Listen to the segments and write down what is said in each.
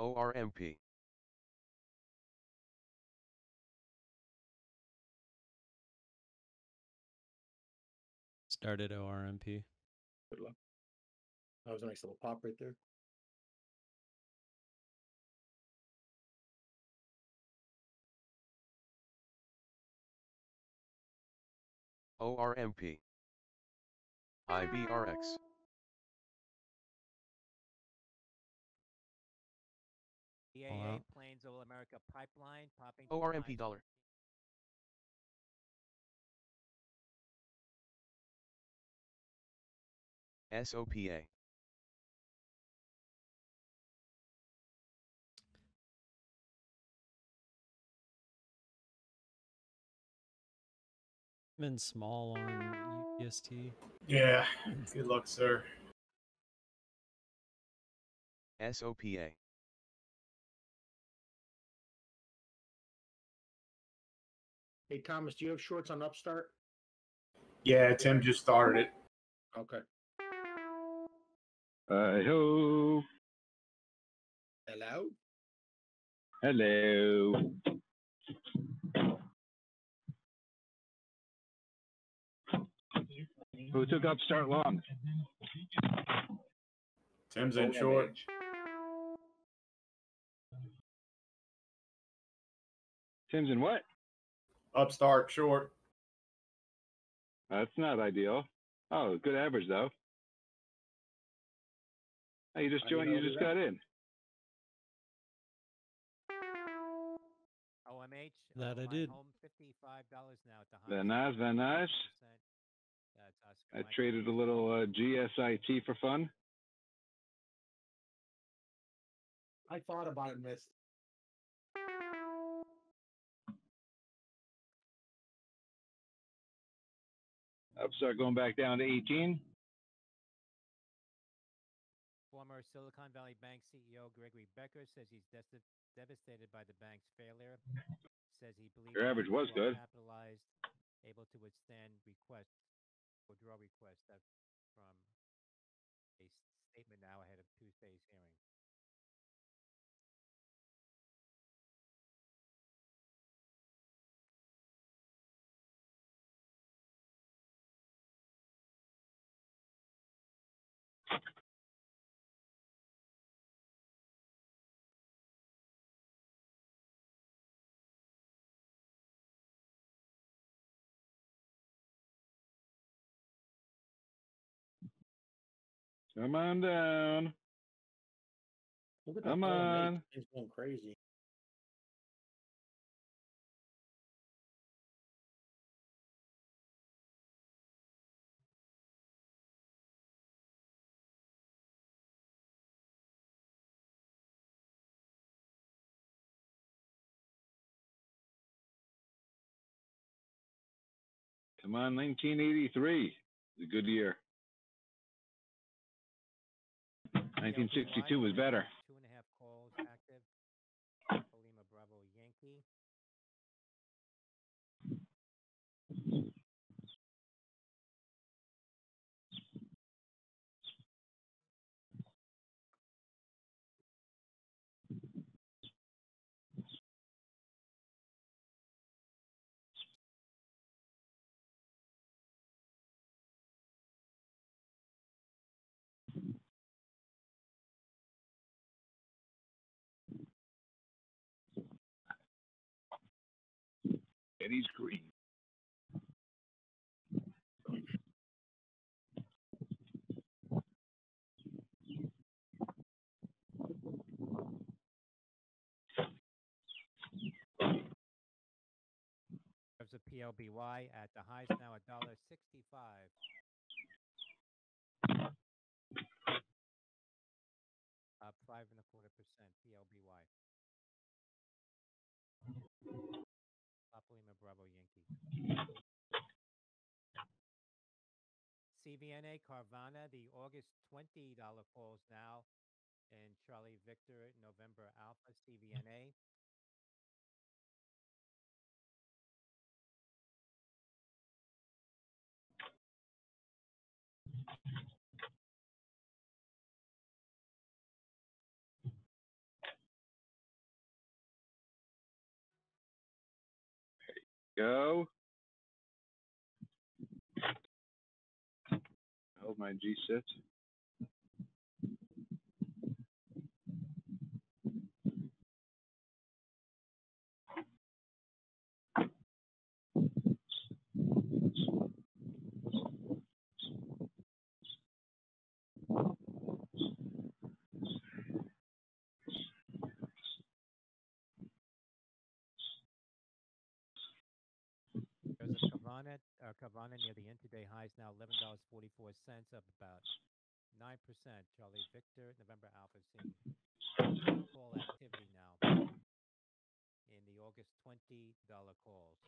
ORMP. Started ORMP. Good luck. That was a nice little pop right there. ORMP. IBRX. Uh-huh. EAA out. Plains All American Pipeline popping. ORMP highs dollar. SOPA. Been small on UPST. Yeah. Good luck, sir. SOPA. Hey, Thomas, do you have shorts on Upstart? Yeah, Tim just started it. Okay. Uh, ho, Hello? hello. Who took Upstart long? Tim's in short. Tim's in what? Upstart short. That's not ideal. Oh, good average though. Oh, you just How do you joined. You just that? got in. OMH. That I did. Home Fifty-five dollars now at the. Very nice, very nice. That's Oscar I traded a little uh, GSIT for fun. I thought about it, missed. Upstart going back down to 18. Former Silicon Valley Bank CEO Gregory Becker says he's devastated by the bank's failure. Says he believes Your average was good. Capitalized, able to withstand request withdrawal request. That's from a statement now ahead of Tuesday's hearing. Come on down. Look at Come on. It's going crazy. Come on, 1983. It's a good year. 1962 was better. Eddie's Green. There's a PLBY at the highs now a dollar sixty-five. Up five and a quarter percent PLBY. Bravo Yankee. CVNA Carvana, the August twenty dollar calls now And Charlie Victor November Alpha CVNA. Go. Hold my G sit. There's a Carvana, uh, Carvana near the intraday highs now eleven dollars forty four cents, up about nine percent. Charlie Victor, November Alpha seeing call activity now in the August twenty dollar calls.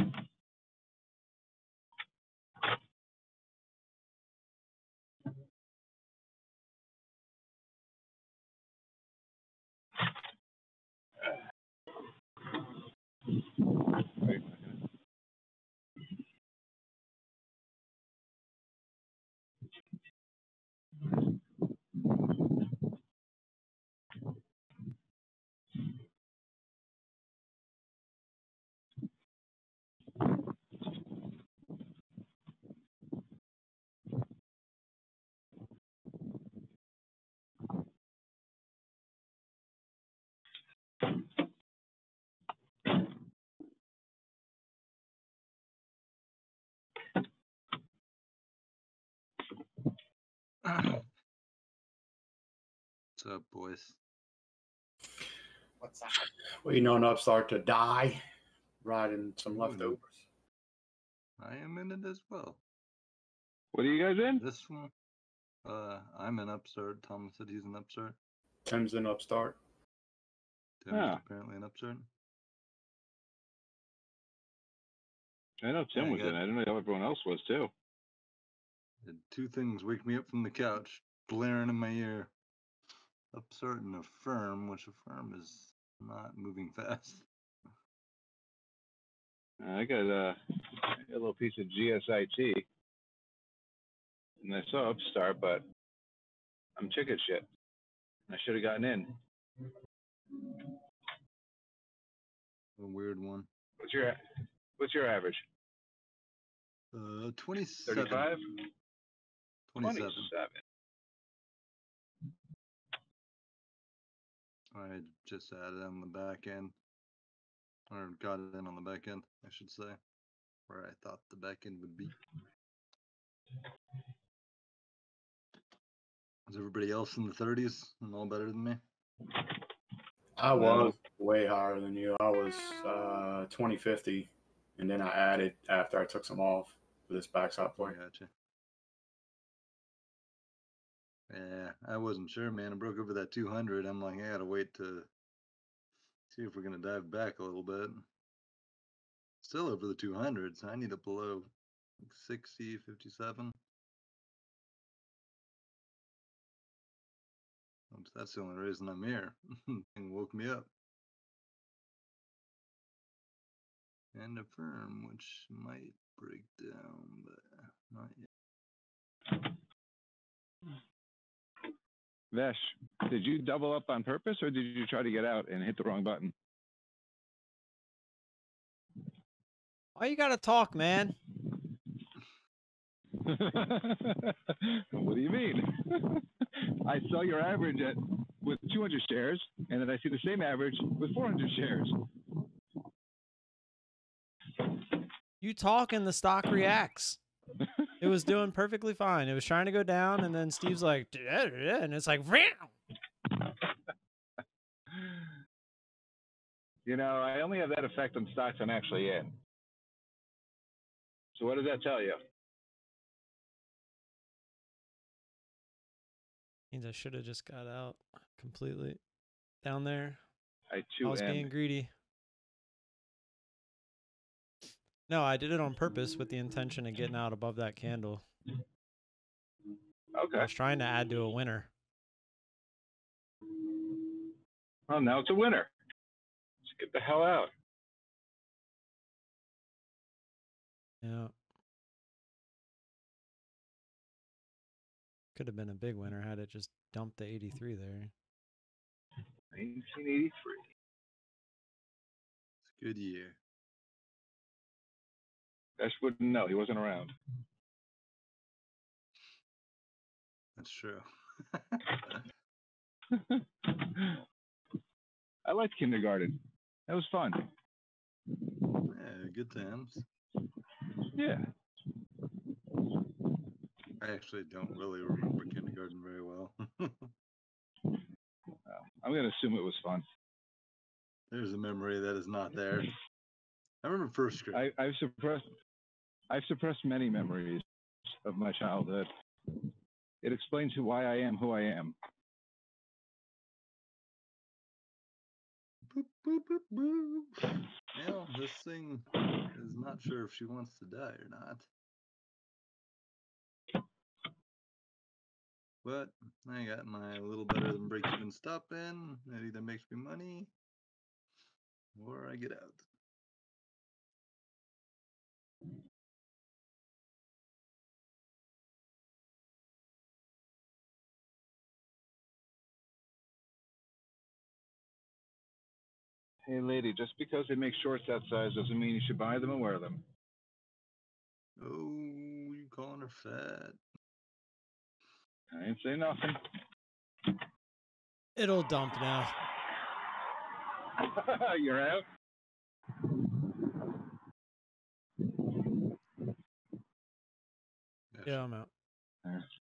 At CVNA. Wait, What's up, boys? What's up? Well, that? Waiting on Upstart to die, riding some leftovers. I am in it as well. What are you guys in? This one, uh, I'm an upstart. Tom said he's an upstart. Tim's an Upstart. Tim is Ah. apparently an upstart. I know Tim I was in. I didn't know how everyone else was too. Had two things wake me up from the couch, blaring in my ear. Upstart and affirm, which affirm is not moving fast. I got uh, a little piece of GSIT, and I saw Upstart, but I'm chicken shit. I should have gotten in. A weird one. What's your What's your average? Uh, 27. Thirty-five. 27. Twenty-seven. I just added on the back end, or got it in on the back end, I should say, where I thought the back end would be. Is everybody else in the 30s and all better than me? I was way higher than you. I was uh, 2050, and then I added after I took some off for this backside play. I gotcha. Yeah, I wasn't sure, man. I broke over that 200. I'm like, I gotta wait to see if we're gonna dive back a little bit. Still over the 200s. I need it below like 60, 57. Oops, That's the only reason I'm here. woke me up. And affirm, which might break down, but not yet. Vesh, did you double up on purpose, or did you try to get out and hit the wrong button? Why you gotta talk, man? what do you mean? I saw your average at with 200 shares, and then I see the same average with 400 shares. You talk and the stock reacts. It was doing perfectly fine. It was trying to go down, and then Steve's like, and it's like, You know, I only have that effect on stocks I'm actually in. So what does that tell you? means I should have just got out completely down there. I I too was am. being greedy. No, I did it on purpose with the intention of getting out above that candle. Okay. I was trying to add to a winner. Well, now it's a winner. Let's get the hell out. Yeah. Could have been a big winner had it just dumped the 83 there. 1983. It's a good year. Ash wouldn't know. He wasn't around. That's true. I liked kindergarten. That was fun. yeah, good times. Yeah. I actually don't really remember kindergarten very well. I'm going to assume it was fun. There's a memory that is not there. I remember first grade. I, I've suppressed. I've suppressed many hmm. memories of my childhood. It explains who why I am who I am. Boop, boop, boop, boop. Well, this thing is not sure if she wants to die or not. But I got my little better than break even stop in. That either makes me money or I get out. Hey, lady, just because they make shorts that size doesn't mean you should buy them and wear them. Oh, you calling her fat? I ain't say nothing. It'll dump now. You're out. Yeah, I'm out. Yeah.